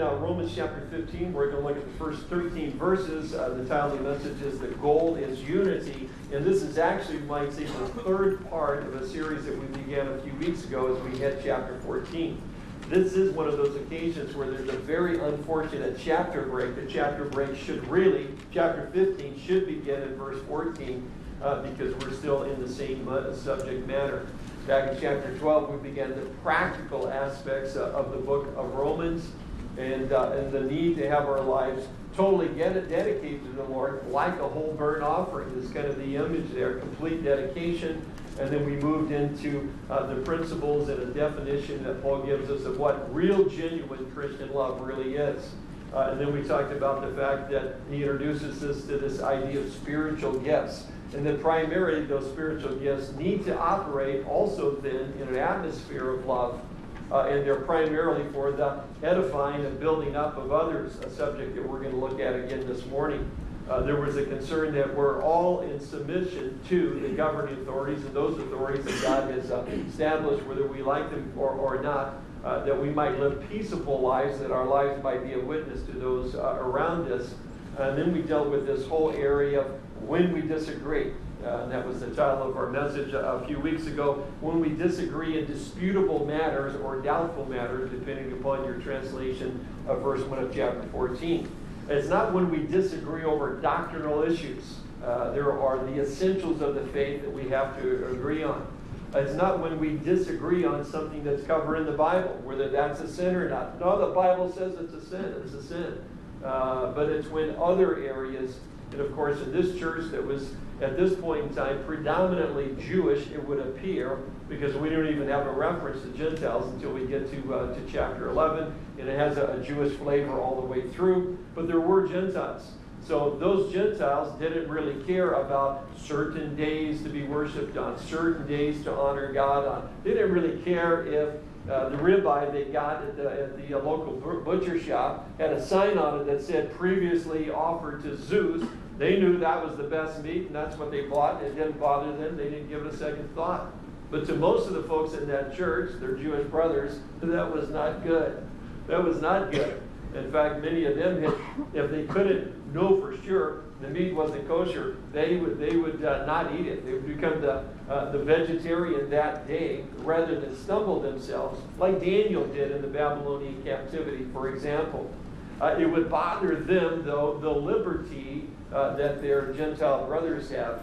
uh, Romans chapter 15. We're going to look at the first 13 verses. Uh, the title of the message is The Goal is Unity. And this is actually, you might say, the third part of a series that we began a few weeks ago as we hit chapter 14. This is one of those occasions where there's a very unfortunate chapter break. The chapter break should really, chapter 15 should begin in verse 14 uh, because we're still in the same uh, subject matter. Back in chapter 12, we began the practical aspects uh, of the book of Romans and, uh, and the need to have our lives totally dedicated to the Lord, like a whole burnt offering is kind of the image there, complete dedication. And then we moved into uh, the principles and a definition that Paul gives us of what real, genuine Christian love really is. Uh, and then we talked about the fact that he introduces us to this idea of spiritual gifts and that primarily those spiritual gifts need to operate also then in an atmosphere of love. Uh, and they're primarily for the edifying and building up of others, a subject that we're going to look at again this morning. Uh, there was a concern that we're all in submission to the governing authorities and those authorities that God has uh, established, whether we like them or, or not, uh, that we might live peaceable lives, that our lives might be a witness to those uh, around us. And then we dealt with this whole area of when we disagree. Uh, that was the title of our message a, a, few weeks ago. When we disagree in disputable matters or doubtful matters, depending upon your translation of verse 1 of chapter 14. It's not when we disagree over doctrinal issues. Uh, there are the essentials of the faith that we have to agree on. It's not when we disagree on something that's covered in the Bible, whether that's a sin or not. No, the Bible says it's a sin. It's a sin. Uh, but it's when other areas and of course, in this church that was at this point in time predominantly Jewish, it would appear, because we don't even have a reference to Gentiles until we get to, uh, to chapter 11, and it has a, a Jewish flavor all the way through. But there were Gentiles. So those Gentiles didn't really care about certain days to be worshiped on, certain days to honor God on. They didn't really care if uh, the ribeye they got at the, at the uh, local butcher shop had a sign on it that said previously offered to Zeus. They knew that was the best meat, and that's what they bought. It didn't bother them. They didn't give it a second thought. But to most of the folks in that church, their Jewish brothers, that was not good. That was not good. In fact, many of them had, if they couldn't know for sure the meat wasn't kosher, they would they would uh, not eat it. They would become the uh, the vegetarian that day rather than stumble themselves, like Daniel did in the Babylonian captivity, for example. Uh, it would bother them, though, the liberty uh, that their Gentile brothers have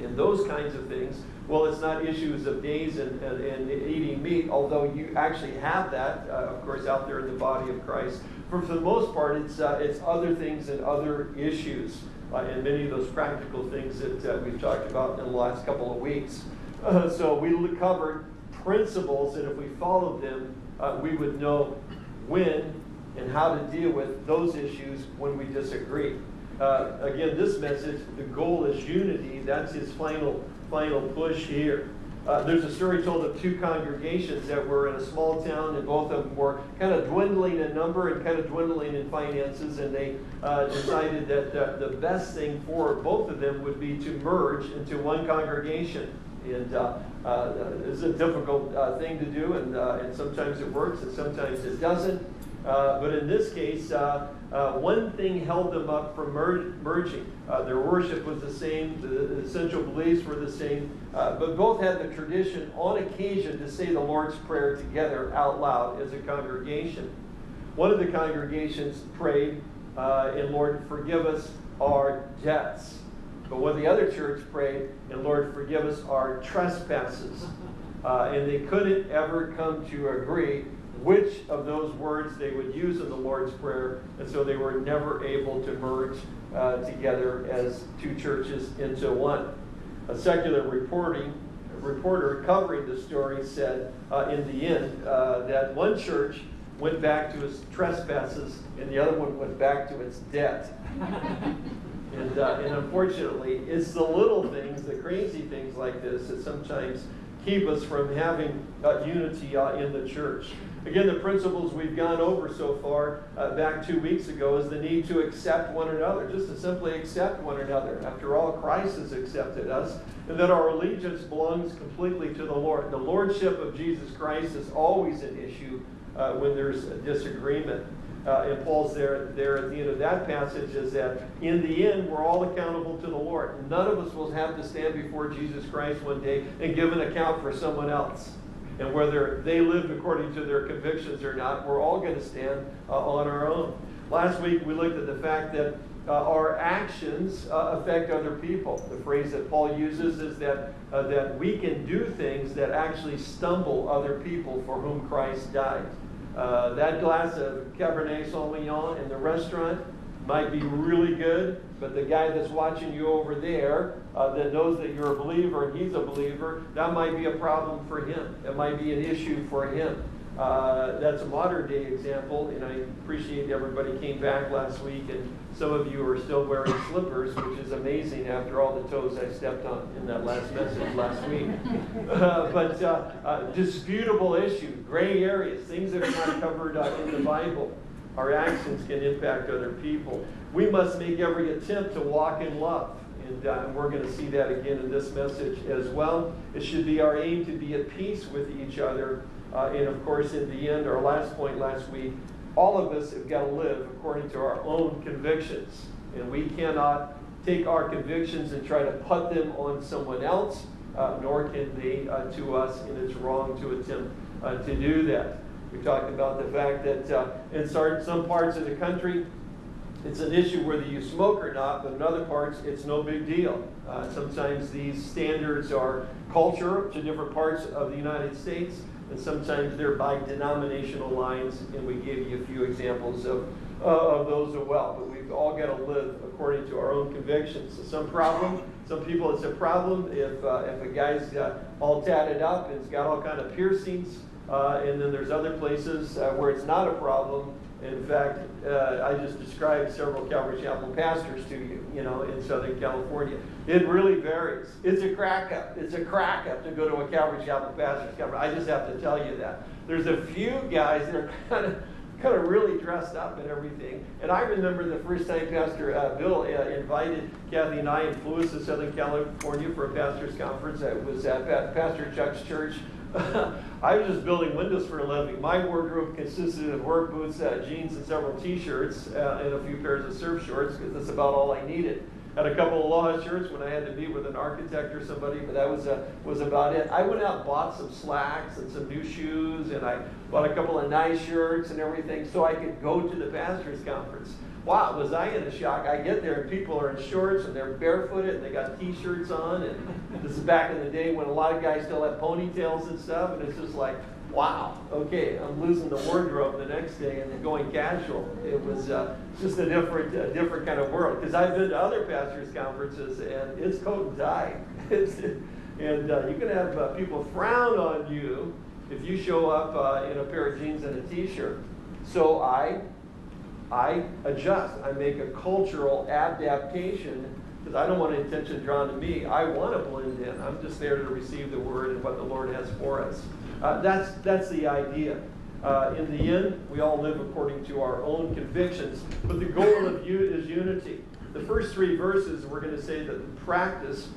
in those kinds of things. Well, it's not issues of days and, and, and eating meat, although you actually have that, uh, of course, out there in the body of Christ. For, for the most part, it's, uh, it's other things and other issues, uh, and many of those practical things that uh, we've talked about in the last couple of weeks. So we covered principles, and if we followed them, we would know when and how to deal with those issues when we disagree. again, this message, the goal is unity. That's his final final push here. Uh, there's a story told of two congregations that were in a small town, and both of them were kind of dwindling in number and kind of dwindling in finances. And they uh, decided that uh, the best thing for both of them would be to merge into one congregation. And uh, uh, it's a difficult uh, thing to do, and, and sometimes it works, and sometimes it doesn't. But in this case, uh, one thing held them up from mer- merging. Uh, their worship was the same, the essential beliefs were the same, uh, but both had the tradition on occasion to say the Lord's Prayer together out loud as a congregation. One of the congregations prayed, uh, and Lord, forgive us our debts. But one of the other church prayed, and Lord, forgive us our trespasses. Uh, and they couldn't ever come to agree which of those words they would use in the Lord's Prayer, and so they were never able to merge uh, together as two churches into one. A secular reporting reporter covering the story said uh, in the end uh, that one church went back to its trespasses and the other one went back to its debt. and, uh, and unfortunately, it's the little things, the crazy things like this that sometimes keep us from having uh, unity uh, in the church. Again, the principles we've gone over so far uh, back two weeks ago is the need to accept one another, just to simply accept one another. After all, Christ has accepted us, and that our allegiance belongs completely to the Lord. The Lordship of Jesus Christ is always an issue uh, when there's a disagreement. Uh, and Paul's there, there at the end of that passage is that in the end, we're all accountable to the Lord. None of us will have to stand before Jesus Christ one day and give an account for someone else. And whether they lived according to their convictions or not, we're all going to stand uh, on our own. Last week, we looked at the fact that uh, our actions uh, affect other people. The phrase that Paul uses is that, uh, that we can do things that actually stumble other people for whom Christ died. Uh, that glass of Cabernet Sauvignon in the restaurant might be really good, but the guy that's watching you over there uh, that knows that you're a believer and he's a believer, that might be a problem for him. It might be an issue for him. Uh, that's a modern day example, and I appreciate everybody came back last week, and some of you are still wearing slippers, which is amazing after all the toes I stepped on in that last message last week. Uh, but uh, uh, disputable issue, gray areas, things that are not covered uh, in the Bible. Our actions can impact other people. We must make every attempt to walk in love. And, uh, we're going to see that again in this message as well. It should be our aim to be at peace with each other. Uh, and of course, in the end, our last point last week, all of us have got to live according to our own convictions. And we cannot take our convictions and try to put them on someone else, uh, nor can they uh, to us, and it's wrong to attempt uh, to do that. We talked about the fact that uh, in some parts of the country, it's an issue whether you smoke or not, but in other parts, it's no big deal. Uh, sometimes these standards are culture to different parts of the United States, and sometimes they're by denominational lines, and we gave you a few examples of, uh, of those as well. But we've all got to live according to our own convictions. So some problem, some people it's a problem if, uh, if a guy's all tatted up and he's got all kind of piercings, uh, and then there's other places uh, where it's not a problem. In fact, uh, I just described several Calvary Chapel pastors to you, you know, in Southern California. It really varies. It's a crack up. It's a crack up to go to a Calvary Chapel pastor's conference. I just have to tell you that. There's a few guys that are kind of kind of really dressed up and everything. And I remember the first time Pastor uh, Bill uh, invited Kathy and I and flew us to Southern California for a pastor's conference. It was at Pastor Chuck's church I was just building windows for a living. My wardrobe consisted of work boots, uh, jeans, and several T-shirts, uh, and a few pairs of surf shorts because that's about all I needed. Had a couple of aloha shirts when I had to meet with an architect or somebody, but that was uh, was about it. I went out and bought some slacks and some new shoes, and I bought a couple of nice shirts and everything so I could go to the pastors' conference wow, was I in a shock. I get there and people are in shorts and they're barefooted and they got t-shirts on. And this is back in the day when a lot of guys still had ponytails and stuff. And it's just like, wow, okay, I'm losing the wardrobe the next day and going casual. It was uh, just a different, a different kind of world. Because I've been to other pastors' conferences and it's coat and tie. and uh, you can have uh, people frown on you if you show up uh, in a pair of jeans and a t-shirt. So I I adjust. I make a cultural adaptation because I don't want attention drawn to me. I want to blend in. I'm just there to receive the word and what the Lord has for us. Uh, that's, that's the idea. Uh, in the end, we all live according to our own convictions, but the goal of you is unity. The first three verses, we're going to say that practice,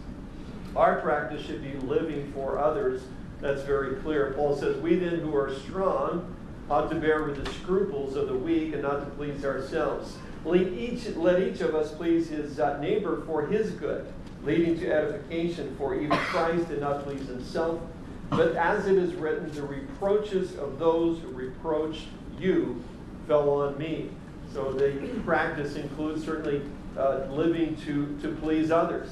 our practice should be living for others. That's very clear. Paul says, We then who are strong ought to bear with the scruples of the weak and not to please ourselves. Let each, let each of us please his uh, neighbor for his good, leading to edification, for even Christ did not please himself. But as it is written, the reproaches of those who reproached you fell on me. So the practice includes certainly uh, living to, to please others.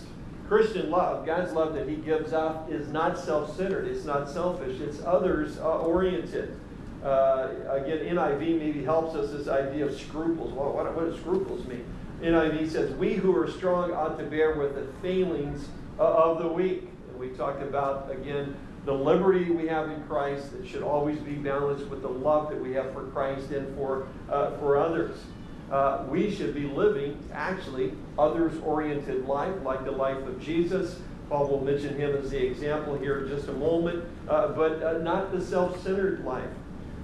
Christian love, God's love that He gives off, is not self centered, it's not selfish, it's others uh, oriented uh, again, NIV maybe helps us this idea of scruples. What, what does scruples mean? NIV says, We who are strong ought to bear with the failings of the weak. And we talked about, again, the liberty we have in Christ that should always be balanced with the love that we have for Christ and for, uh, for others. Uh, we should be living, actually, others oriented life, like the life of Jesus. Paul will mention him as the example here in just a moment, uh, but uh, not the self centered life.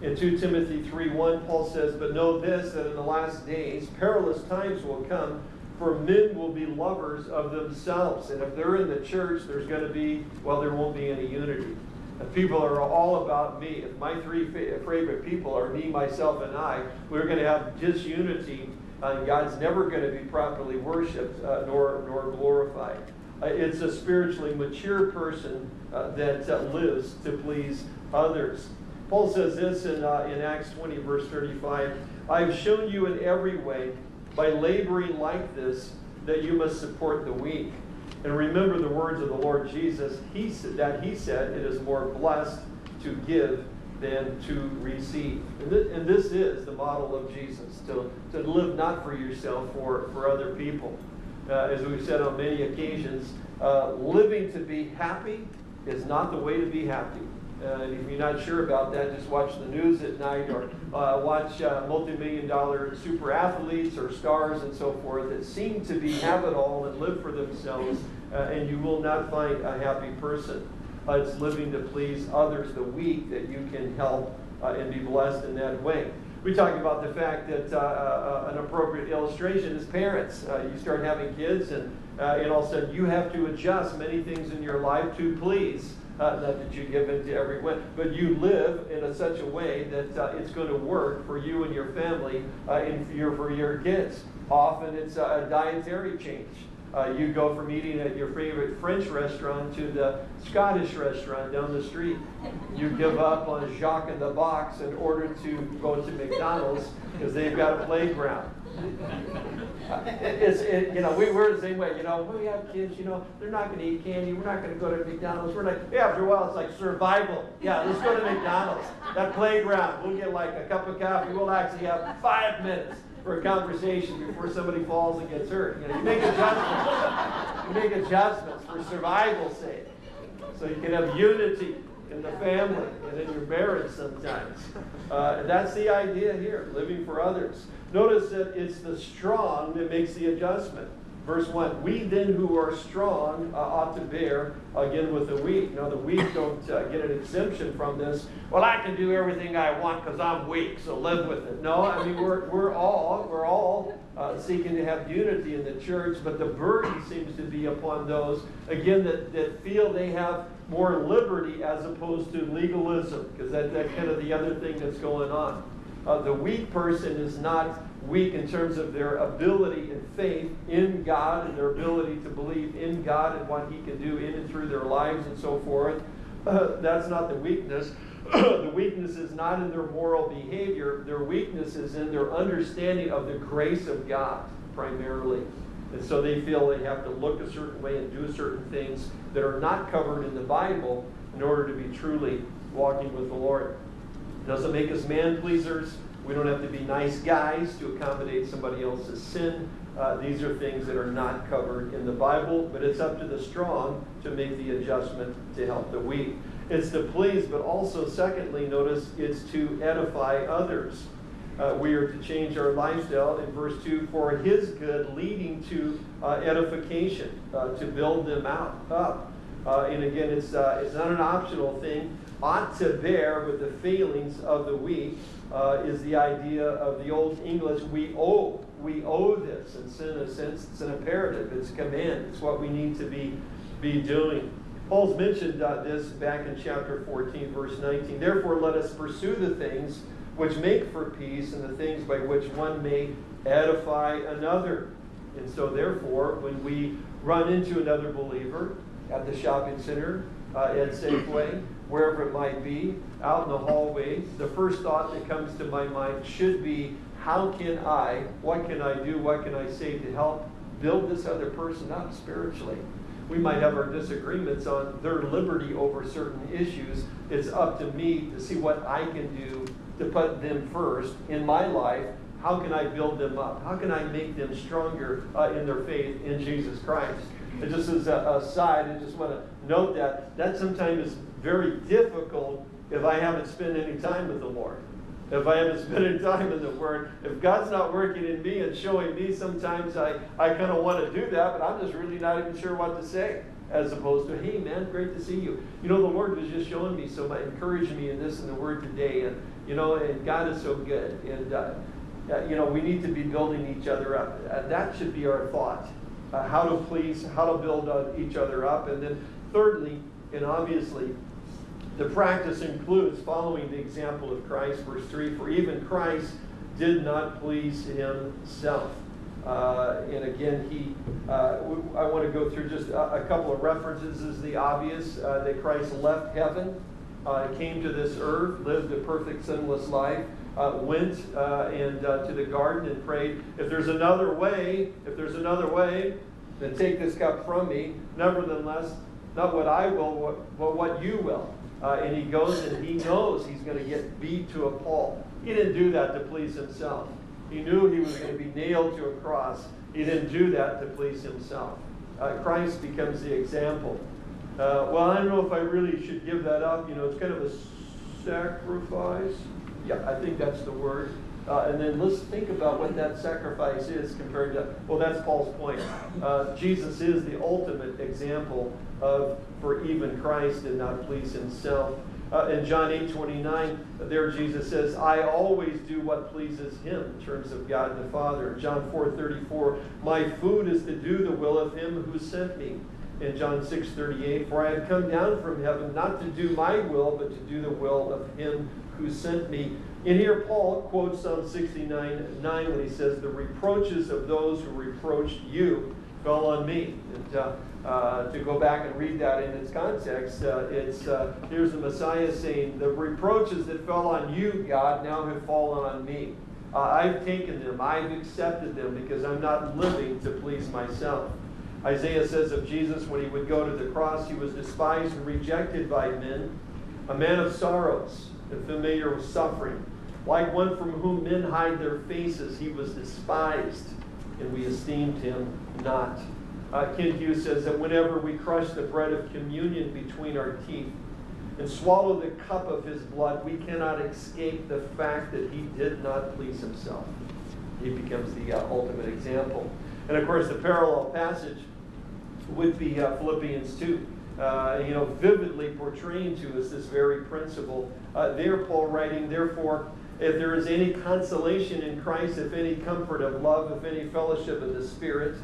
In 2 Timothy 3:1, Paul says, But know this, that in the last days perilous times will come, for men will be lovers of themselves. And if they're in the church, there's going to be, well, there won't be any unity. If people are all about me, if my three favorite people are me, myself, and I, we're going to have disunity, and God's never going to be properly worshiped uh, nor, nor glorified. Uh, it's a spiritually mature person uh, that lives to please others. Paul says this in, uh, in Acts 20, verse 35 I have shown you in every way, by laboring like this, that you must support the weak. And remember the words of the Lord Jesus he said, that he said, It is more blessed to give than to receive. And, th- and this is the model of Jesus to, to live not for yourself, for, for other people. Uh, as we've said on many occasions, uh, living to be happy is not the way to be happy. Uh, if you're not sure about that, just watch the news at night or uh, watch uh, multi-million dollar super athletes or stars and so forth that seem to be have it all and live for themselves, uh, and you will not find a happy person. Uh, it's living to please others, the weak, that you can help uh, and be blessed in that way. We talk about the fact that an appropriate illustration is parents. you start having kids, and, and all of a sudden you have to adjust many things in your life to please uh, not that you give in to every whim, but you live in a, such a way that uh, it's going to work for you and your family uh, and for your, for your kids. Often it's a, dietary change. Uh, you go from eating at your favorite French restaurant to the Scottish restaurant down the street. You give up on Jack in the Box in order to go to McDonald's because they've got a playground Uh, it's, it, you know, we, we're the same way. You know, we have kids, you know, they're not going to eat candy. We're not going to go to McDonald's. We're like, yeah, after a while, it's like survival. Yeah, let's go to McDonald's. That playground. We'll get like a cup of coffee. We'll actually have five minutes for a conversation before somebody falls and gets hurt. You know, you make adjustments. you make adjustments for survival's sake, so you can have unity in the family and in your marriage sometimes. Uh, that's the idea here, living for others. Notice that it's the strong that makes the adjustment. Verse 1 We then who are strong uh, ought to bear again with the weak. Now, the weak don't uh, get an exemption from this. Well, I can do everything I want because I'm weak, so live with it. No, I mean, we're, we're all, we're all uh, seeking to have unity in the church, but the burden seems to be upon those, again, that, that feel they have more liberty as opposed to legalism, because that, that's kind of the other thing that's going on. Uh, the weak person is not weak in terms of their ability and faith in God and their ability to believe in God and what He can do in and through their lives and so forth. Uh, that's not the weakness. the weakness is not in their moral behavior, their weakness is in their understanding of the grace of God primarily. And so they feel they have to look a certain way and do certain things that are not covered in the Bible in order to be truly walking with the Lord. Doesn't make us man pleasers. We don't have to be nice guys to accommodate somebody else's sin. Uh, these are things that are not covered in the Bible, but it's up to the strong to make the adjustment to help the weak. It's to please, but also, secondly, notice it's to edify others. Uh, we are to change our lifestyle in verse 2 for his good, leading to uh, edification, uh, to build them out, up. Uh, and again, it's, uh, it's not an optional thing ought to bear with the failings of the weak uh, is the idea of the old English, we owe. We owe this. It's in a sense, it's an imperative, it's a command, it's what we need to be, be doing. Paul's mentioned this back in chapter 14, verse 19. Therefore, let us pursue the things which make for peace and the things by which one may edify another. And so, therefore, when we run into another believer at the shopping center, uh, at Safeway, wherever it might be, out in the hallway, the first thought that comes to my mind should be how can I, what can I do, what can I say to help build this other person up spiritually? We might have our disagreements on their liberty over certain issues. It's up to me to see what I can do to put them first in my life. How can I build them up? How can I make them stronger uh, in their faith in Jesus Christ? And just as a, aside, I just want to note that that sometimes is very difficult if I haven't spent any time with the Lord. If I haven't spent any time in the Word, if God's not working in me and showing me, sometimes I, I kind of want to do that, but I'm just really not even sure what to say. As opposed to, hey man, great to see you. You know, the Lord was just showing me so much, encouraging me in this in the Word today, and you know, and God is so good, and uh, you know, we need to be building each other up. Uh, that should be our thought. Uh, how to please, how to build uh, each other up, and then thirdly, and obviously, The practice includes following the example of Christ, verse 3 For even Christ did not please himself. Uh, and again, he, uh, I want to go through just a, a, couple of references. This is the obvious uh, that Christ left heaven, uh, came to this earth, lived a perfect sinless life, uh, went uh, and to the garden and prayed, "If there's another way, if there's another way, then take this cup from me. Nevertheless, not what I will, but what you will." and he goes and he knows he's going to get beat to a pulp. He didn't do that to please himself. He knew he was going to be nailed to a cross. He didn't do that to please himself. Uh, Christ becomes the example. Uh, well, I don't know if I really should give that up. You know, it's kind of a sacrifice. Yeah, I think that's the word. Uh, and then let's think about what that sacrifice is compared to, well, that's Paul's point. Uh, Jesus is the ultimate example of, for even Christ did not please himself. Uh, in John 8 29, there Jesus says, I always do what pleases him in terms of God the Father. John 4 34, my food is to do the will of him who sent me. In John 6 38, for I have come down from heaven not to do my will, but to do the will of him who sent me. And here Paul quotes Psalm 69 9 when he says, The reproaches of those who reproached you fell on me. And, uh, uh, to go back and read that in its context, uh, it's uh, here's the Messiah saying, "The reproaches that fell on you, God, now have fallen on me. Uh, I've taken them, I've accepted them, because I'm not living to please myself." Isaiah says of Jesus, when he would go to the cross, he was despised and rejected by men, a man of sorrows and familiar with suffering. Like one from whom men hide their faces, he was despised, and we esteemed him not. Uh, Kent Hughes says that whenever we crush the bread of communion between our teeth and swallow the cup of his blood, we cannot escape the fact that he did not please himself. He becomes the uh, ultimate example. And of course, the parallel passage would be uh, Philippians 2. Uh, you know, vividly portraying to us this very principle. Uh, there, Paul writing, therefore, if there is any consolation in Christ, if any comfort of love, if any fellowship of the Spirit,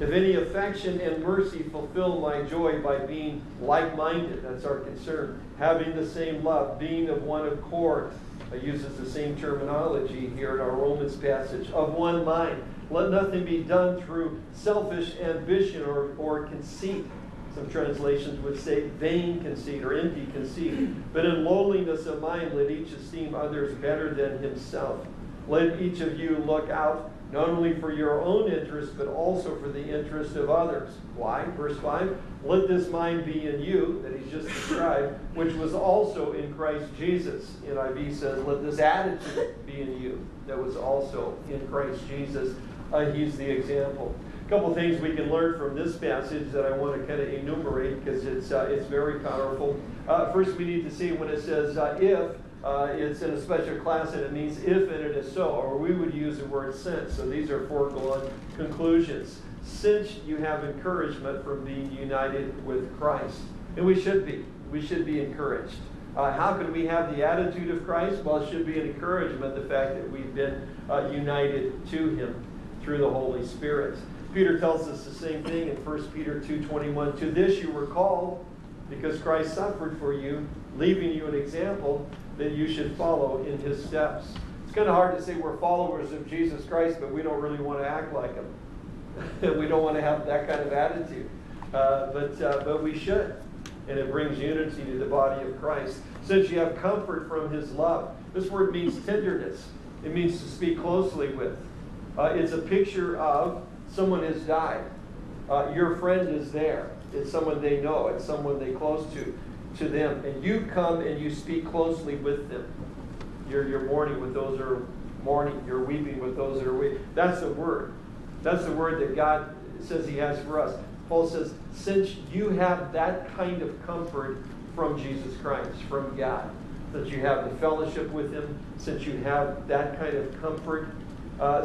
if any affection and mercy fulfill my joy by being like minded, that's our concern, having the same love, being of one accord. Uses the same terminology here in our Romans passage of one mind. Let nothing be done through selfish ambition or, or conceit. Some translations would say vain conceit or empty conceit. But in lowliness of mind, let each esteem others better than himself. Let each of you look out not only for your own interest, but also for the interest of others. Why? Verse 5 Let this mind be in you, that he's just described, which was also in Christ Jesus. NIV says, Let this attitude be in you, that was also in Christ Jesus. Uh, he's the example. A couple things we can learn from this passage that I want to kind of enumerate because it's, uh, it's very powerful. Uh, first, we need to see when it says, uh, If uh, it's in a special class and it means if and it is so, or we would use the word since. So these are foregone conclusions. Since you have encouragement from being united with Christ, and we should be, we should be encouraged. Uh, how can we have the attitude of Christ? Well, it should be an encouragement, the fact that we've been uh, united to Him through the Holy Spirit. Peter tells us the same thing in 1 Peter 2.21. To this you were called, because Christ suffered for you, leaving you an example that you should follow in his steps. It's kind of hard to say we're followers of Jesus Christ, but we don't really want to act like him. we don't want to have that kind of attitude. Uh, but, uh, but we should. And it brings unity to the body of Christ. Since you have comfort from his love, this word means tenderness, it means to speak closely with. Uh, it's a picture of someone has died. Uh, your friend is there. It's someone they know, it's someone they close to to them, and you come and you speak closely with them. You're, you're mourning with those that are mourning. You're weeping with those that are weeping. That's the word. That's the word that God says He has for us. Paul says, since you have that kind of comfort from Jesus Christ, from God, that you have the fellowship with Him, since you have that kind of comfort,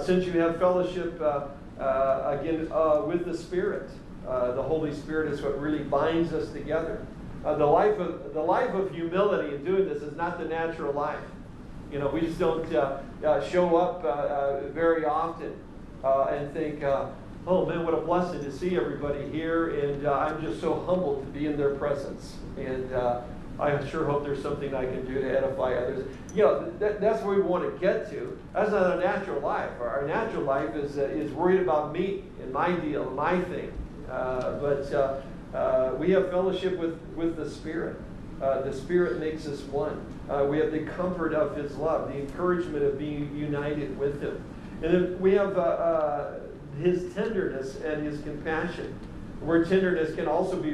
since you have fellowship uh, uh, again uh, with the Spirit, uh, the Holy Spirit is what really binds us together. Uh, the life of the life of humility in doing this is not the natural life. You know, we just don't uh, uh, show up uh, uh, very often uh, and think, "Oh man, what a blessing to see everybody here," and I'm just so humbled to be in their presence. And I sure hope there's something I can do to edify others. You know, that, that's where we want to get to. That's not our natural life. Our natural life is, uh, is worried about me and my deal, and my thing. Uh, but uh, uh, we have fellowship with, with the Spirit. Uh, the Spirit makes us one. Uh, we have the comfort of His love, the encouragement of being united with Him. And then we have His tenderness and His compassion. The word tenderness can also be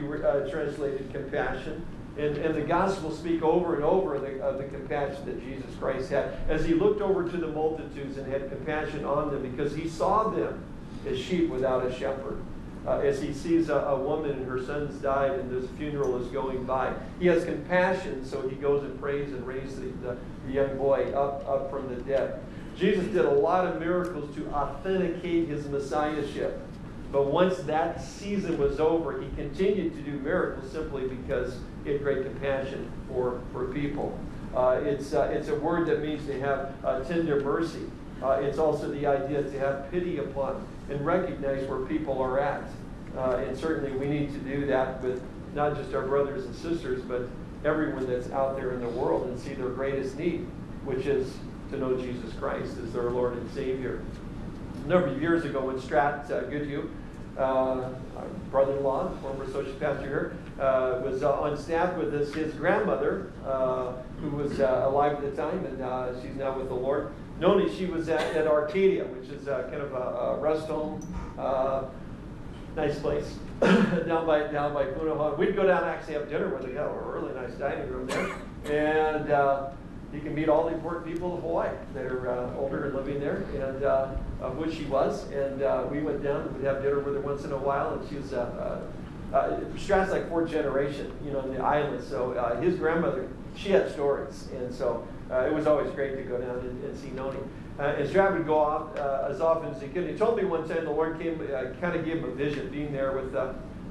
translated compassion. And, and the Gospels speak over and over of the, of the compassion that Jesus Christ had as he looked over to the multitudes and had compassion on them because he saw them as sheep without a shepherd. Uh, as he sees a, a, woman and her sons died and this funeral is going by. He has compassion, so he goes and prays and raises the, the, young boy up, up from the dead. Jesus did a lot of miracles to authenticate his messiahship. But once that season was over, he continued to do miracles simply because had great compassion for, for people. Uh, it's, uh, it's a word that means to have uh, tender mercy. Uh, it's also the idea to have pity upon and recognize where people are at. Uh, and certainly we need to do that with not just our brothers and sisters, but everyone that's out there in the world and see their greatest need, which is to know Jesus Christ as their Lord and Savior. A number of years ago when Strat uh, Goodhue, uh, brother-in-law, former associate pastor here, uh, was uh, on staff with us. His grandmother, uh, who was uh, alive at the time, and she's now with the Lord. Noni, she was at, at Arcadia, which is kind of a, a rest home, nice place down by down by Punahou. We'd go down and actually have dinner with her. Yeah, a really nice dining room there, and you can meet all the important people of Hawaii that are uh, older and living there, and uh, of which she was. And uh, we went down and we'd have dinner with her once in a while, and she was. Uh, uh, uh Strat's like fourth generation, you know, in the island. So uh, his grandmother, she had stories, and so it was always great to go down and, and see Noni. and Strat would go off as often as he could. He told me one time the Lord came, kind of gave him a vision, being there with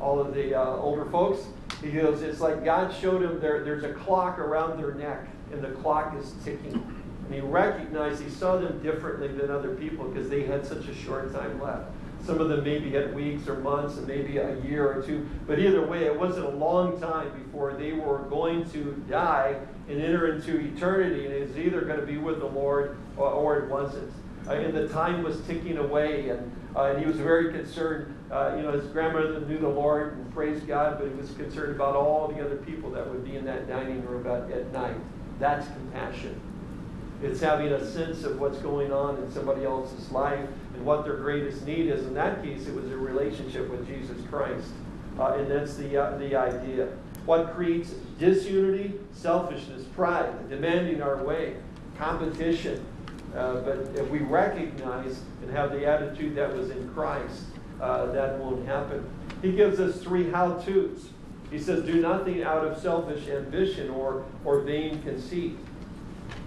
all of the older folks. He goes, it's like God showed him there, there's a clock around their neck and the clock is ticking. And he recognized, he saw them differently than other people because they had such a short time left. Some of them maybe had weeks or months and maybe a year or two. But either way, it wasn't a long time before they were going to die and enter into eternity. And it was either going to be with the Lord or, or it wasn't. Uh, and the time was ticking away. And, uh, and he was very concerned. Uh, you know, his grandmother knew the Lord and praised God, but he was concerned about all the other people that would be in that dining room at, at night. That's compassion. It's having a sense of what's going on in somebody else's life and what their greatest need is. In that case, it was a relationship with Jesus Christ. Uh, and that's the, uh, the idea. What creates disunity? Selfishness, pride, demanding our way, competition. Uh, but if we recognize and have the attitude that was in Christ, uh, that won't happen. He gives us three how to's. He says, Do nothing out of selfish ambition or, or vain conceit.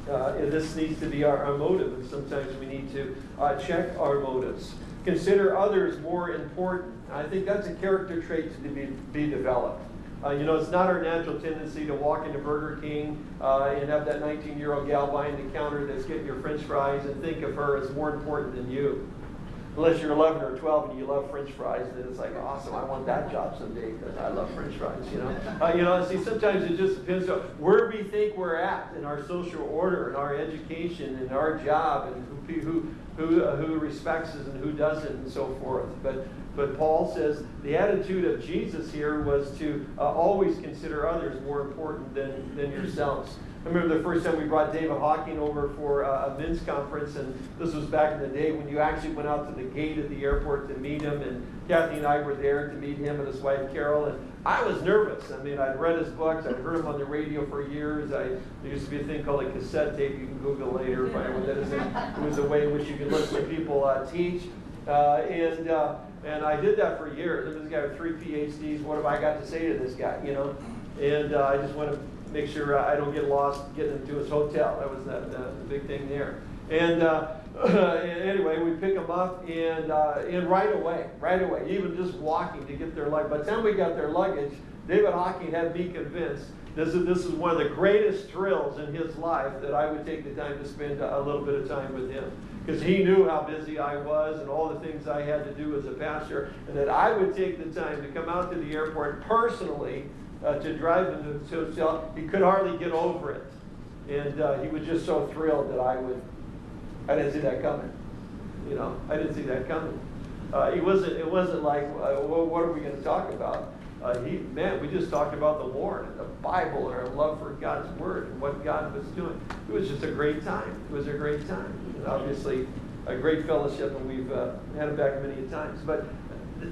Uh, this needs to be our, our motive, and sometimes we need to uh, check our motives. Consider others more important. I think that's a character trait to be, be developed. Uh, you know, it's not our natural tendency to walk into Burger King uh, and have that 19 year old gal behind the counter that's getting your french fries and think of her as more important than you unless you're 11 or 12 and you love French fries, then it's like awesome. I want that job someday because I love French fries. You know, uh, you know. See, sometimes it just depends on where we think we're at in our social order, in our education, in our job, and who who who, uh, who respects us and who doesn't, and so forth. But but Paul says the attitude of Jesus here was to uh, always consider others more important than than yourselves. I remember the first time we brought David Hocking over for a men's conference, and this was back in the day when you actually went out to the gate at the airport to meet him, and Kathy and I were there to meet him and his wife Carol, and I was nervous. I mean, I'd read his books, I'd heard him on the radio for years. I, there used to be a thing called a cassette tape. You can Google later, find out what that is. It was a way in which you could listen to people uh, teach, uh, and uh, and I did that for years. And this guy with three PhDs. What have I got to say to this guy? You know, and uh, I just went make sure I don't get lost getting into his hotel. That was the, the, the big thing there. And uh, anyway, we pick them up and, uh, and right away, right away, even just walking to get their luggage. By the time we got their luggage, David Hocking had me convinced this is, this is one of the greatest thrills in his life that I would take the time to spend a little bit of time with him. Because he knew how busy I was and all the things I had to do as a pastor, and that I would take the time to come out to the airport personally uh, to drive him to suicide. He could hardly get over it. And uh, he was just so thrilled that I would, I didn't see that coming. You know, I didn't see that coming. Uh, it wasn't, it wasn't like, uh, well, what are we going to talk about? Uh, he, man, we just talked about the Lord and the Bible and our love for God's Word and what God was doing. It was just a great time. It was a great time. And obviously, a great fellowship, and we've uh, had it back many times. But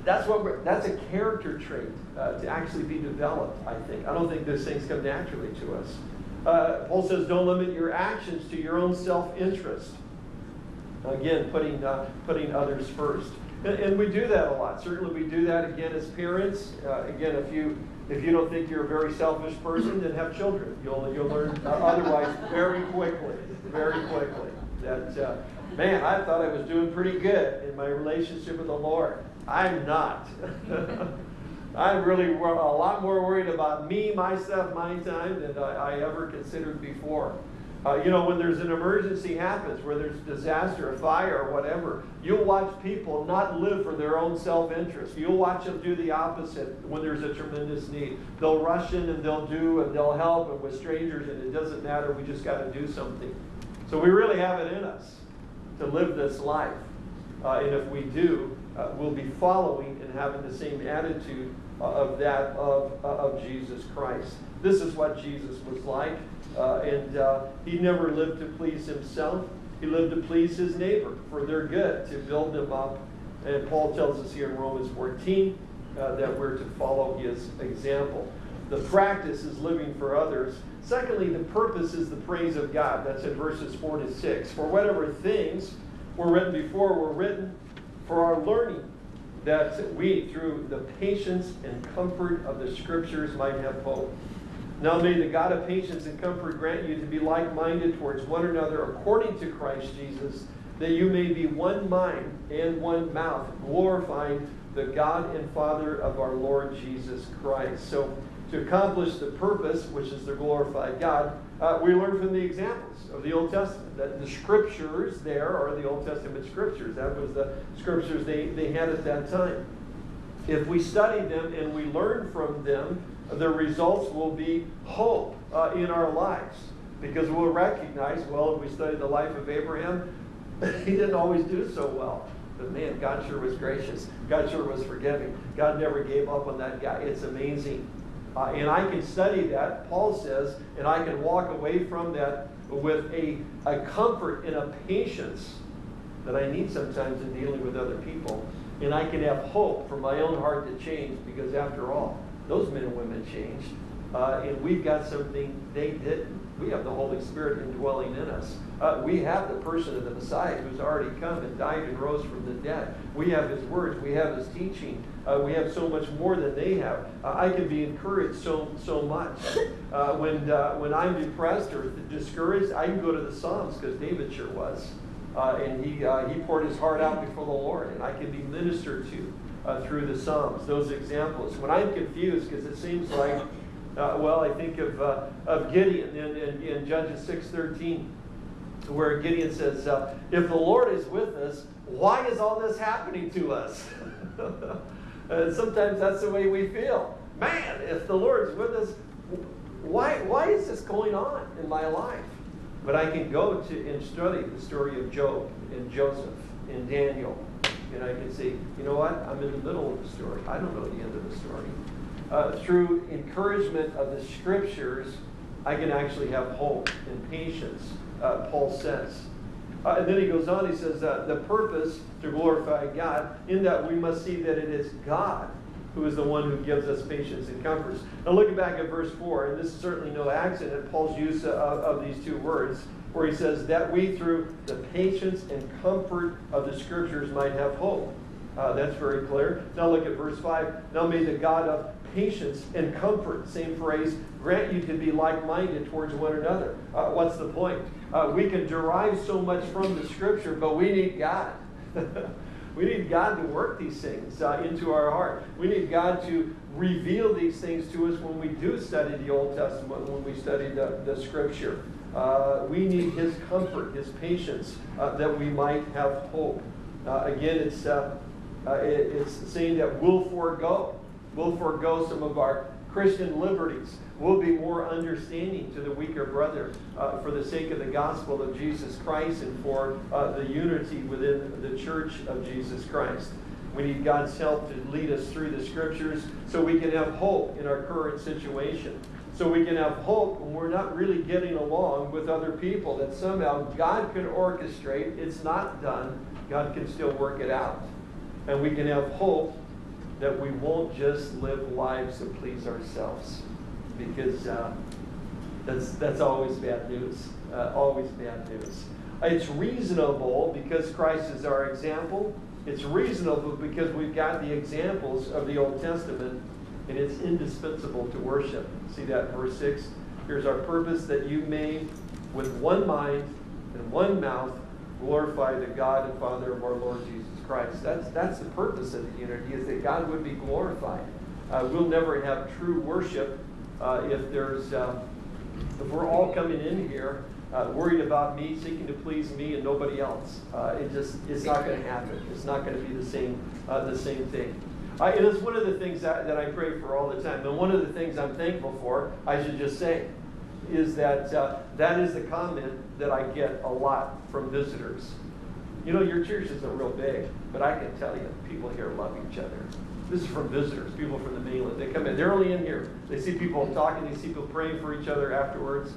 that's what that's a character trait uh, to actually be developed. I think. I don't think those things come naturally to us. Uh, Paul says, "Don't limit your actions to your own self-interest." Again, putting uh, putting others first. And, and, we do that a lot. Certainly, we do that again as parents. Uh, again, if you if you don't think you're a very selfish person, then have children. You'll you'll learn uh, otherwise very quickly, very quickly. That uh, man, I thought I was doing pretty good in my relationship with the Lord. I'm not. I'm really a lot more worried about me, myself, my time than I, I ever considered before. Uh, you know, when there's an emergency happens, where there's disaster, a fire, or whatever, you'll watch people not live for their own self-interest. You'll watch them do the opposite when there's a tremendous need. They'll rush in and they'll do and they'll help and with strangers, and it doesn't matter. We just got to do something. So we really have it in us to live this life, uh, and if we do, uh, we'll be following and having the same attitude uh, of that of, uh, of Jesus Christ. This is what Jesus was like. Uh, and he never lived to please himself. He lived to please his neighbor for their good, to build them up. And Paul tells us here in Romans 14 uh, that we're to follow his example. The practice is living for others. Secondly, the purpose is the praise of God. That's in verses 4 to 6. For whatever things were written before were written for our learning, that we, through the patience and comfort of the Scriptures, might have hope. Now may the God of patience and comfort grant you to be like minded towards one another according to Christ Jesus, that you may be one mind and one mouth, glorifying the God and Father of our Lord Jesus Christ. So, to accomplish the purpose, which is to glorify God, uh, we learn from the examples of the Old Testament that the scriptures there are the Old Testament scriptures. That was the scriptures they, they had at that time. If we study them and we learn from them, the results will be hope uh, in our lives because we'll recognize, well, if we study the life of Abraham, he didn't always do so well. But man, God sure was gracious. God sure was forgiving. God never gave up on that guy. It's amazing. Uh, and I can study that, Paul says, and I can walk away from that with a, a comfort and a patience that I need sometimes in dealing with other people. And I can have hope for my own heart to change because, after all, those men and women changed. Uh, and we've got something they didn't. We have the Holy Spirit indwelling in us. Uh, we have the person of the Messiah who's already come and died and rose from the dead. We have his words. We have his teaching. Uh, we have so much more than they have. Uh, I can be encouraged so so much. Uh, when uh, when I'm depressed or discouraged, I can go to the Psalms because David sure was. and he, he poured his heart out before the Lord, and I can be ministered to uh, through the Psalms, those examples. When I'm confused, because it seems like, uh, well, I think of, uh, of Gideon in, in, in Judges 6.13, where Gideon says, uh, if the Lord is with us, why is all this happening to us? and sometimes that's the way we feel. Man, if the Lord's with us, why, why is this going on in my life? But I can go to and study the story of Job and Joseph and Daniel and I can say, you know what? I'm in the middle of the story. I don't know the end of the story. Uh, through encouragement of the scriptures, I can actually have hope and patience, uh, Paul says. Uh, and then he goes on, he says, uh, the purpose to glorify God, in that we must see that it is God who is the one who gives us patience and comforts. Now, looking back at verse 4, and this is certainly no accident, Paul's use of, of these two words where he says that we, through the patience and comfort of the scriptures, might have hope. Uh, that's very clear. Now look at verse 5. Now may the God of patience and comfort, same phrase, grant you to be like minded towards one another. Uh, what's the point? Uh, we can derive so much from the scripture, but we need God. we need God to work these things uh, into our heart. We need God to reveal these things to us when we do study the Old Testament, when we study the, the scripture. Uh, we need his comfort, his patience, uh, that we might have hope. Uh, again, it's, it, it's saying that we'll forego. We'll forego some of our Christian liberties. We'll be more understanding to the weaker brother uh, for the sake of the gospel of Jesus Christ and for uh, the unity within the church of Jesus Christ. We need God's help to lead us through the scriptures so we can have hope in our current situation. So we can have hope when we're not really getting along with other people, that somehow God can orchestrate. It's not done. God can still work it out. And we can have hope that we won't just live lives to please ourselves. Because uh, that's, that's always bad news. Uh, always bad news. It's reasonable because Christ is our example it's reasonable because we've got the examples of the Old Testament, and it's indispensable to worship. See that verse 6? Here's our purpose that you may, with one mind and one mouth, glorify the God and Father of our Lord Jesus Christ. That's, that's the purpose of the unity, is that God would be glorified. Uh, we'll never have true worship uh, if there's uh, if we're all coming in here uh, worried about me, seeking to please me and nobody else. Uh, it just it's not going to happen. It's not going to be the same uh, the same thing. it is one of the things that, that I pray for all the time, and one of the things I'm thankful for. I should just say, is that that is the comment that I get a lot from visitors. You know, your church isn't real big, but I can tell you, people here love each other. This is from visitors, people from the mainland. They come in, they're only in here. They see people talking, they see people praying for each other afterwards.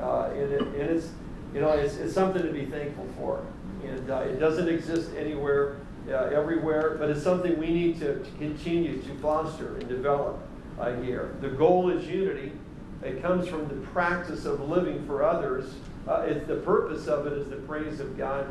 Uh, and, it, and it's, you know, it's, it's something to be thankful for. And uh, it doesn't exist anywhere, uh, everywhere, but it's something we need to, to continue to foster and develop uh, here. The goal is unity. It comes from the practice of living for others. Uh, it's the purpose of it is the praise of God.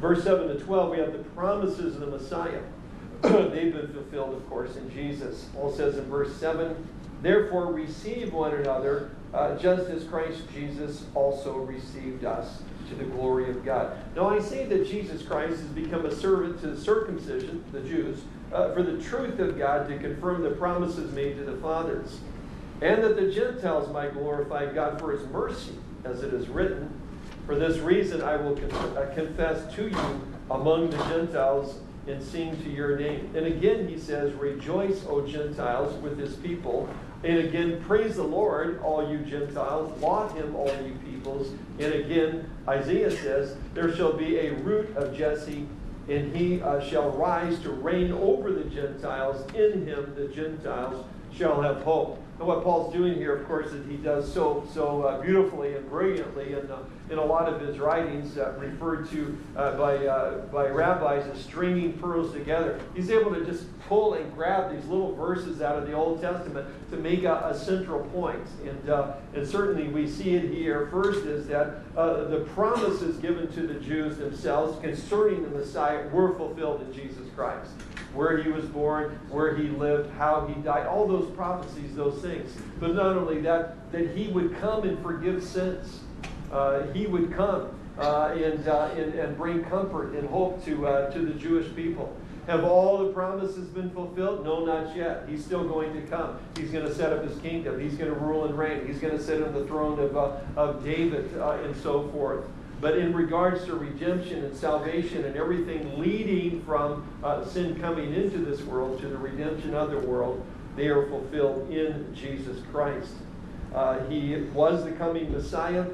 Verse 7 to 12, we have the promises of the Messiah. They've been fulfilled, of course, in Jesus. Paul says in verse 7, Therefore receive one another uh, just as Christ Jesus also received us to the glory of God. Now, I say that Jesus Christ has become a servant to the circumcision, the Jews, uh, for the truth of God to confirm the promises made to the fathers, and that the Gentiles might glorify God for his mercy, as it is written. For this reason, I will con- confess to you among the Gentiles and sing to your name. And again, he says, Rejoice, O Gentiles, with his people. And again, praise the Lord, all you Gentiles. Laud him, all you peoples. And again, Isaiah says, There shall be a root of Jesse, and he uh, shall rise to reign over the Gentiles. In him, the Gentiles shall have hope. And what Paul's doing here, of course, is he does so so uh, beautifully and brilliantly in, in a lot of his writings, uh, referred to uh, by uh, by rabbis as stringing pearls together. He's able to just pull and grab these little verses out of the Old Testament to make a, a central point. And uh, and certainly we see it here. First is that the promises given to the Jews themselves concerning the Messiah were fulfilled in Jesus Christ where he was born, where he lived, how he died, all those prophecies, those things. But not only that, that he would come and forgive sins. Uh, he would come uh, and, uh, and, and bring comfort and hope to, uh, to the Jewish people. Have all the promises been fulfilled? No, not yet. He's still going to come. He's going to set up his kingdom. He's going to rule and reign. He's going to sit on the throne of, uh, of David uh, and so forth. But in regards to redemption and salvation and everything leading from uh, sin coming into this world to the redemption of the world, they are fulfilled in Jesus Christ. Uh, he was the coming Messiah.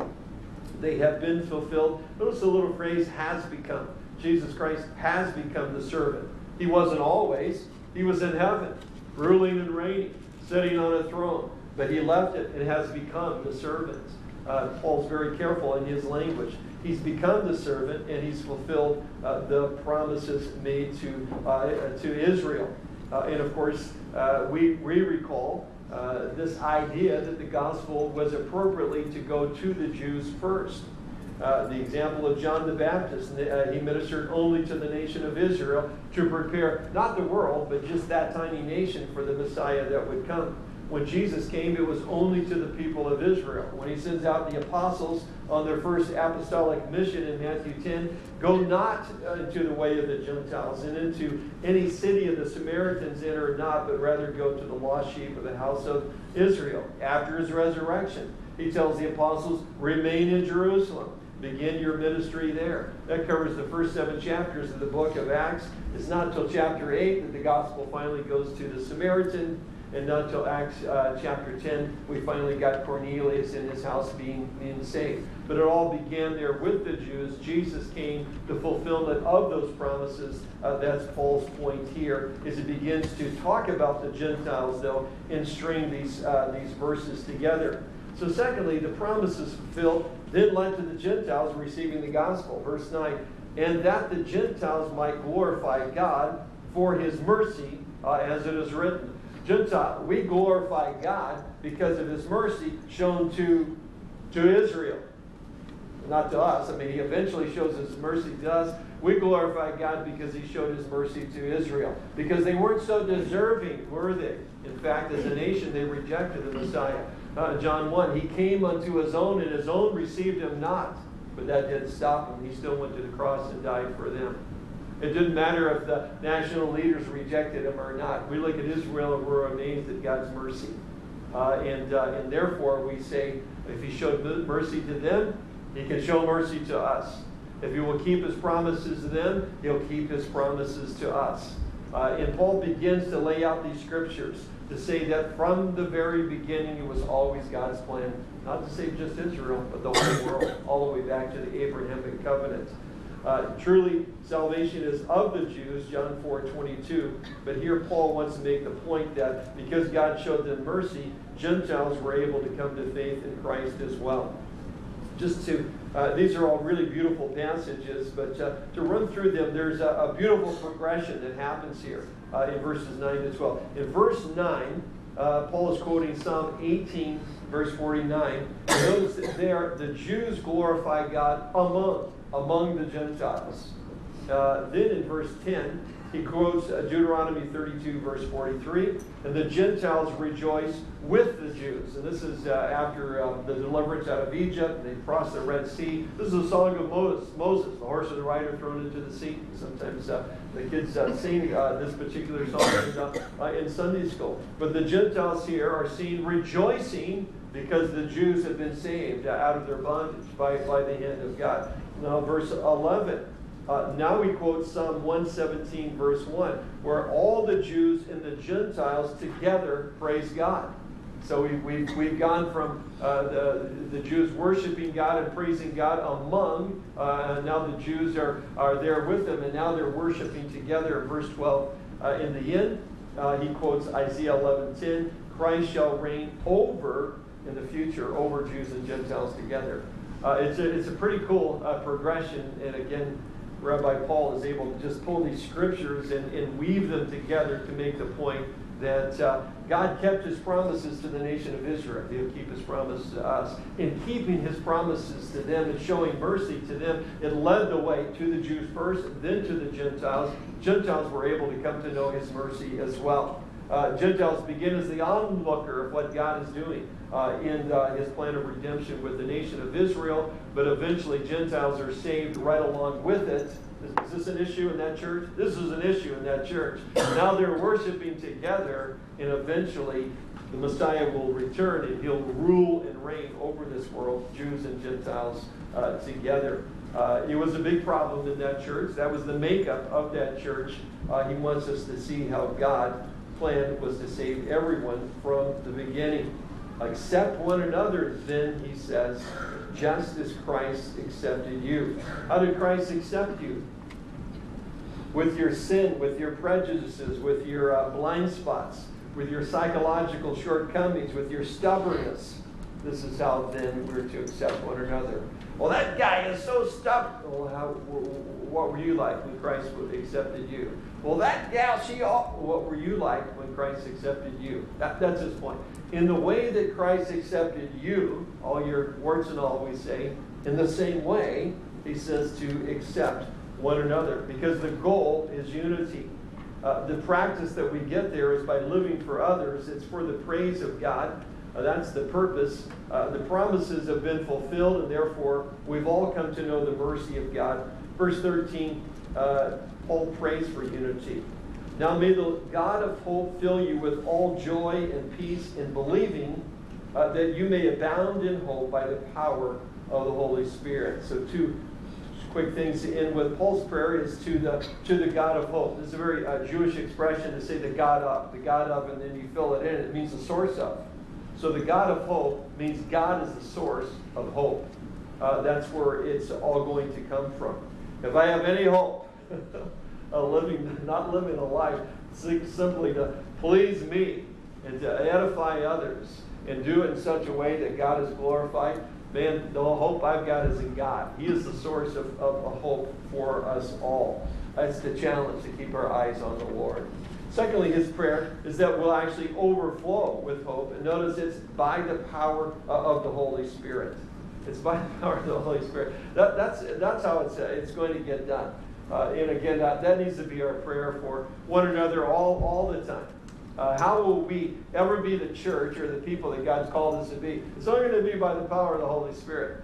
They have been fulfilled. Notice the little phrase has become. Jesus Christ has become the servant. He wasn't always. He was in heaven, ruling and reigning, sitting on a throne. But he left it and has become the servant. Uh, Paul's very careful in his language. He's become the servant and he's fulfilled uh, the promises made to, uh, to Israel. Uh, and of course, uh, we, we recall uh, this idea that the gospel was appropriately to go to the Jews first. The example of John the Baptist, he ministered only to the nation of Israel to prepare not the world, but just that tiny nation for the Messiah that would come. When Jesus came, it was only to the people of Israel. When he sends out the apostles on their first apostolic mission in Matthew 10, go not uh, into the way of the Gentiles and into any city of the Samaritans enter not, but rather go to the lost sheep of the house of Israel. After his resurrection, he tells the apostles, remain in Jerusalem. Begin your ministry there. That covers the first seven chapters of the book of Acts. It's not until chapter 8 that the gospel finally goes to the Samaritan and not until Acts uh, chapter 10, we finally got Cornelius in his house being, being saved. But it all began there with the Jews. Jesus came, the fulfillment of those promises. Uh, that's Paul's point here, is he begins to talk about the Gentiles, though, and string these, uh, these verses together. So, secondly, the promises fulfilled then led to the Gentiles receiving the gospel. Verse 9, and that the Gentiles might glorify God for his mercy, uh, as it is written. Gentile, we glorify God because of his mercy shown to, to Israel. Not to us. I mean, he eventually shows his mercy to us. We glorify God because he showed his mercy to Israel. Because they weren't so deserving, were they? In fact, as a nation, they rejected the Messiah. Uh, John 1, he came unto his own, and his own received him not. But that didn't stop him. He still went to the cross and died for them. It didn't matter if the national leaders rejected him or not. We look at Israel and we're amazed at God's mercy. Uh, and, uh, and therefore, we say, if he showed mercy to them, he can show mercy to us. If he will keep his promises to them, he'll keep his promises to us. Uh, and Paul begins to lay out these scriptures to say that from the very beginning it was always God's plan, not to save just Israel, but the whole world, all the way back to the Abrahamic covenant. Uh, truly, salvation is of the Jews, John 4 22. But here Paul wants to make the point that because God showed them mercy, Gentiles were able to come to faith in Christ as well. Just to, uh, these are all really beautiful passages, but uh, to run through them, there's a, a beautiful progression that happens here uh, in verses 9 to 12. In verse 9, uh, Paul is quoting Psalm 18, verse 49. Notice that there, the Jews glorify God among among the Gentiles. Uh, then in verse 10, he quotes uh, Deuteronomy 32, verse 43, and the Gentiles rejoice with the Jews. And this is uh, after uh, the deliverance out of Egypt. They crossed the Red Sea. This is a song of Moses, Moses the horse and the rider thrown into the sea. Sometimes uh, the kids uh, sing this particular song in, in Sunday school. But the Gentiles here are seen rejoicing because the Jews have been saved out of their bondage by, by the hand of God. Now, verse 11. Uh, now we quote Psalm 117, verse 1, where all the Jews and the Gentiles together praise God. So we, we've, we've gone from uh, the, the Jews worshiping God and praising God among, uh, and now the Jews are, are there with them, and now they're worshiping together. Verse 12, uh, in the end, uh, he quotes Isaiah 11:10, Christ shall reign over, in the future, over Jews and Gentiles together. Uh, it's, a, it's a pretty cool uh, progression. And again, Rabbi Paul is able to just pull these scriptures and, and weave them together to make the point that uh, God kept his promises to the nation of Israel. He'll keep his promise to us. In keeping his promises to them and showing mercy to them, it led the way to the Jews first, then to the Gentiles. Gentiles were able to come to know his mercy as well. Uh, Gentiles begin as the onlooker of what God is doing uh, in uh, his plan of redemption with the nation of Israel, but eventually Gentiles are saved right along with it. Is, is this an issue in that church? This is an issue in that church. Now they're worshiping together, and eventually the Messiah will return and he'll rule and reign over this world, Jews and Gentiles uh, together. Uh, it was a big problem in that church. That was the makeup of that church. Uh, he wants us to see how God plan was to save everyone from the beginning. Accept one another, then, he says, just as Christ accepted you. How did Christ accept you? With your sin, with your prejudices, with your uh, blind spots, with your psychological shortcomings, with your stubbornness. This is how then we're to accept one another. Well, that guy is so stubborn. Well, how, what were you like when Christ accepted you? Well, that gal, she, all, what were you like when Christ accepted you? That, that's his point. In the way that Christ accepted you, all your warts and all, we say, in the same way, he says to accept one another because the goal is unity. Uh, the practice that we get there is by living for others. It's for the praise of God. Uh, that's the purpose. Uh, the promises have been fulfilled, and therefore we've all come to know the mercy of God. Verse 13 uh, Paul prays for unity. Now may the God of hope fill you with all joy and peace in believing uh, that you may abound in hope by the power of the Holy Spirit. So two quick things to end with. Paul's prayer is to the to the God of hope. This is a very uh, Jewish expression to say the God of, the God of, and then you fill it in. It means the source of. So the God of hope means God is the source of hope. Uh, that's where it's all going to come from. If I have any hope, of living, not living a life simply to please me and to edify others and do it in such a way that God is glorified, man, the hope I've got is in God. He is the source of, of, of hope for us all. That's the challenge to keep our eyes on the Lord. Secondly, his prayer is that we'll actually overflow with hope. And notice it's by the power of the Holy Spirit. It's by the power of the Holy Spirit. That, that's, that's how it's, it's going to get done. Uh, and again, that, that needs to be our prayer for one another all, all the time. Uh, how will we ever be the church or the people that God's called us to be? It's only going to be by the power of the Holy Spirit.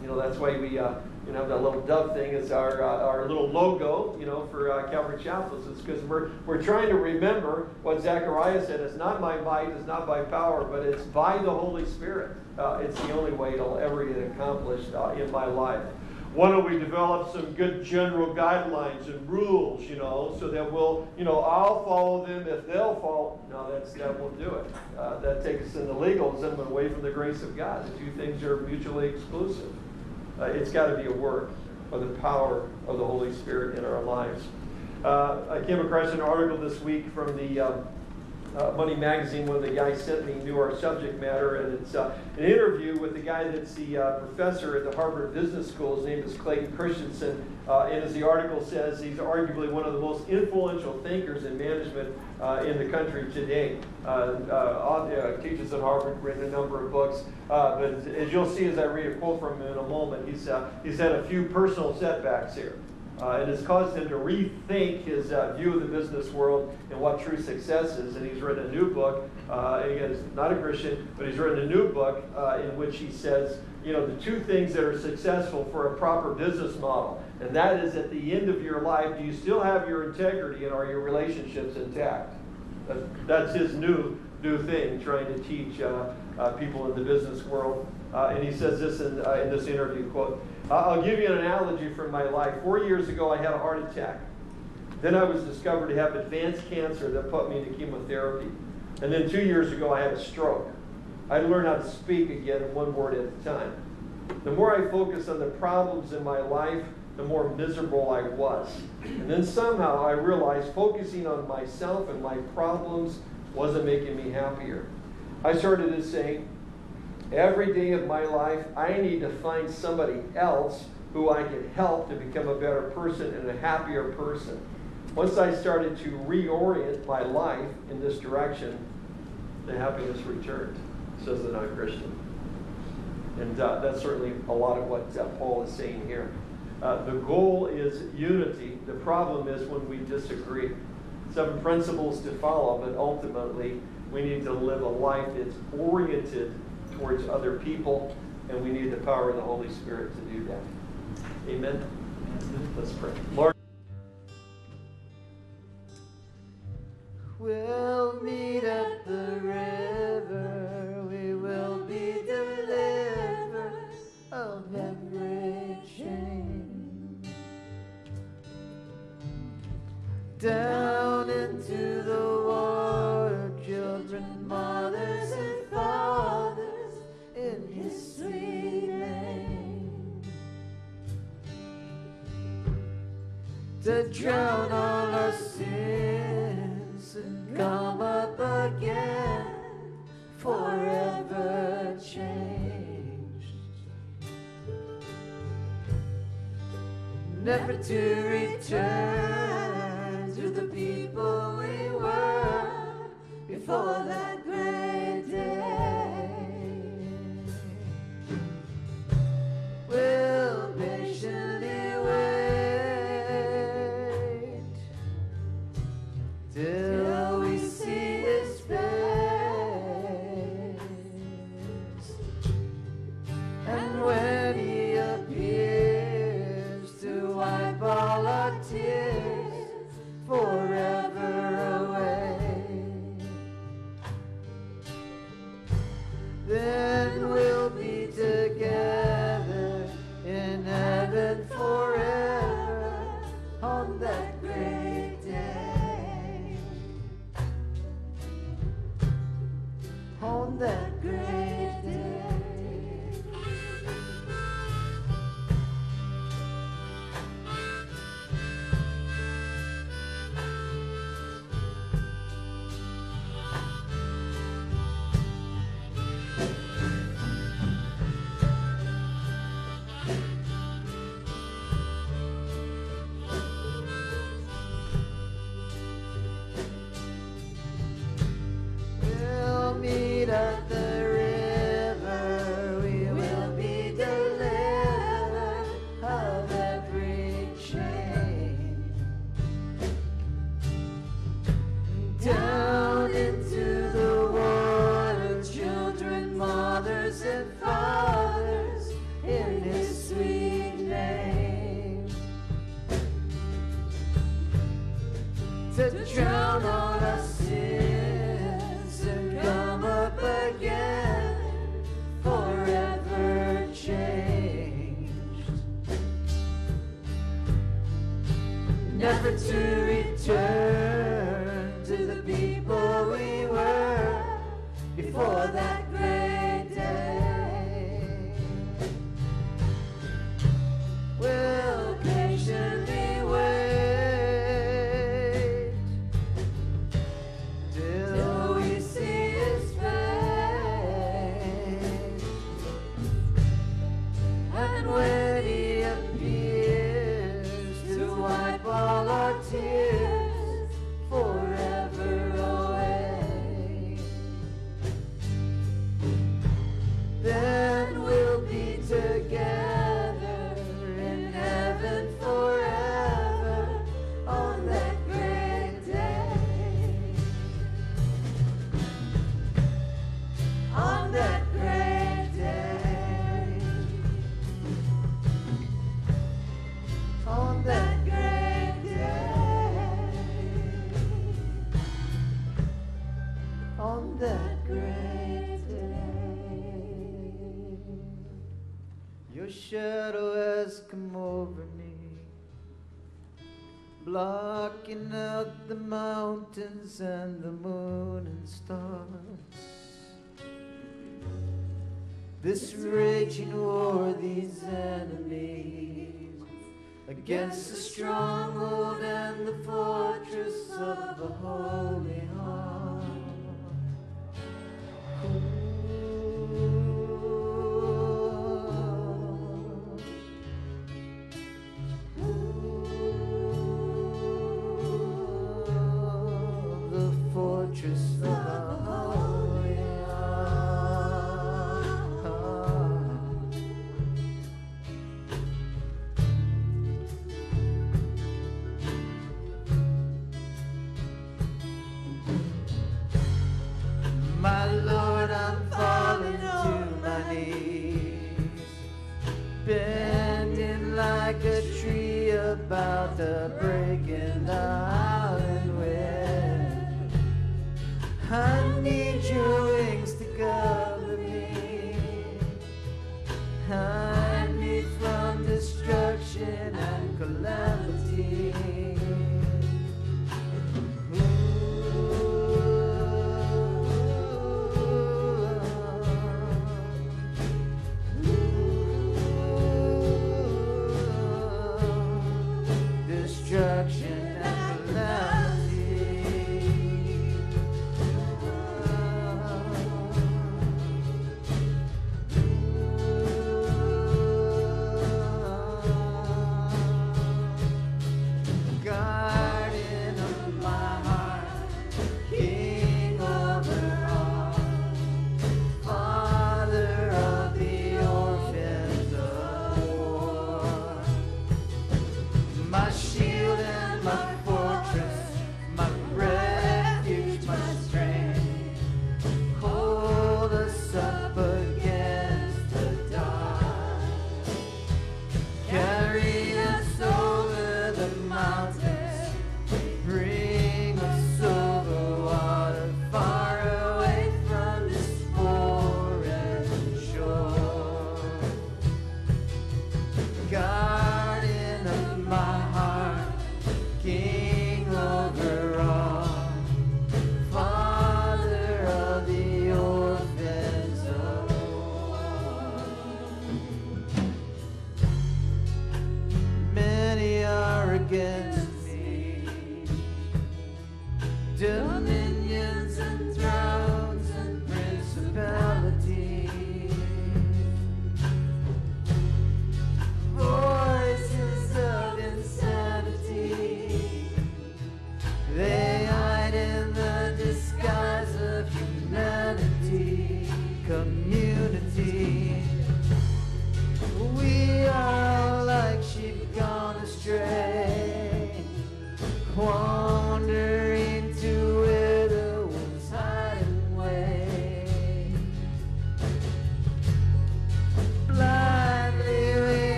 You know, that's why we uh, you know that little dove thing is our, uh, our little logo, you know, for uh, Calvary Chapels. It's because we're, we're trying to remember what Zechariah said. It's not by might, it's not by power, but it's by the Holy Spirit. Uh, it's the only way it'll ever get accomplished uh, in my life. Why don't we develop some good general guidelines and rules, you know, so that we'll, you know, I'll follow them if they'll follow. No, that's, that won't do it. Uh, that takes us into the legalism and away from the grace of God. The two things are mutually exclusive. Uh, it's got to be a work of the power of the Holy Spirit in our lives. Uh, I came across an article this week from the um, uh, Money Magazine, one of the guys sent me, knew our subject matter, and it's uh, an interview with the guy that's the uh, professor at the Harvard Business School. His name is Clayton Christensen, uh, and as the article says, he's arguably one of the most influential thinkers in management uh, in the country today. Uh, teaches at Harvard, written a number of books, but as you'll see as I read a quote from him in a moment, he's, he's had a few personal setbacks here. Uh, it has caused him to rethink his uh, view of the business world and what true success is. And he's written a new book. Uh, again, he's not a Christian, but he's written a new book uh, in which he says, you know, the two things that are successful for a proper business model. And that is at the end of your life, do you still have your integrity and are your relationships intact? that's his new new thing, trying to teach uh, uh, people in the business world. and he says this in, in this interview, quote, I'll give you an analogy from my life. Four years ago, I had a heart attack. Then I was discovered to have advanced cancer that put me into chemotherapy. And then two years ago, I had a stroke. I learned how to speak again one word at a time. The more I focused on the problems in my life, the more miserable I was. And then somehow I realized focusing on myself and my problems wasn't making me happier. I started to say, Every day of my life, I need to find somebody else who I can help to become a better person and a happier person. Once I started to reorient my life in this direction, the happiness returned, says the non Christian. And uh, that's certainly a lot of what uh, Paul is saying here. Uh, the goal is unity. The problem is when we disagree. Some principles to follow, but ultimately, we need to live a life that's oriented towards other people, and we need the power of the Holy Spirit to do that. Amen. Let's pray. Lord. We'll meet at the river, we will be delivered of every chain. Down To drown all our sins and come up again, forever changed. Never to return to the people we were before that great and the moon and stars. This raging war, these enemies, against the stronghold and the fortress of the holy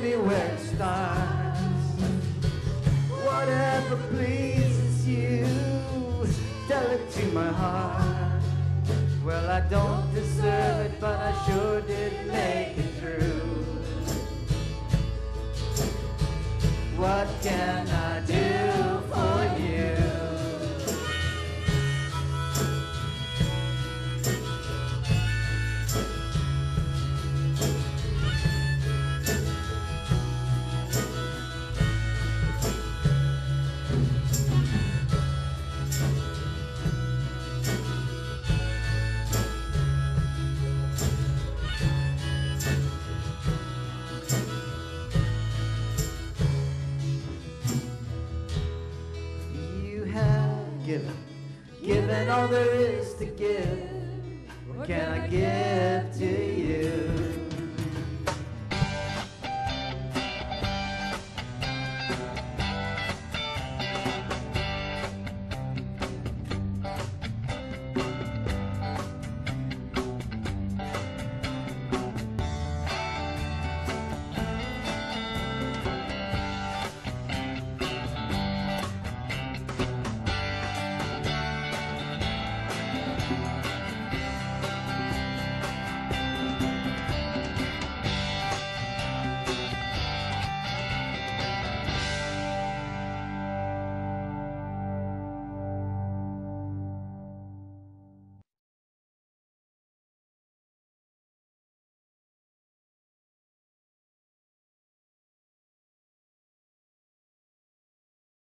me where it starts. Whatever pleases you, tell it to my heart. Well, I don't deserve it, but I sure did make it through. What can I do? there is to give. What can I give?